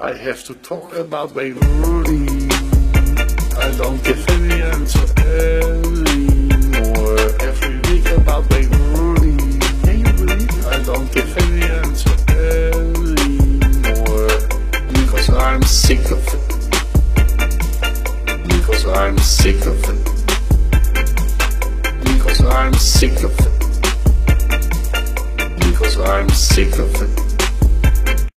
I have to talk about my Rudy. I don't give any answer anymore. Every week about my Rudy. Can you believe it? I don't give any answer anymore. Because I'm sick of it. Because I'm sick of it. Because I'm sick of it. Because I'm sick of it.